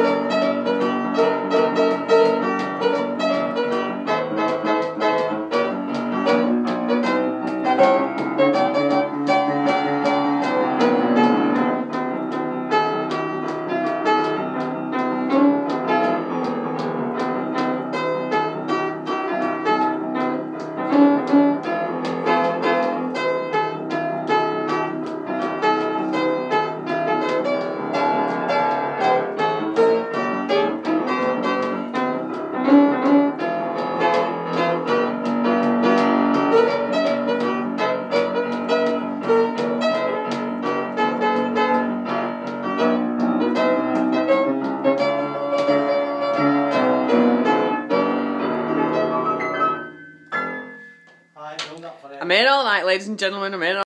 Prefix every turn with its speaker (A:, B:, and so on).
A: Thank you. I'm in all night, ladies and gentlemen. I'm in all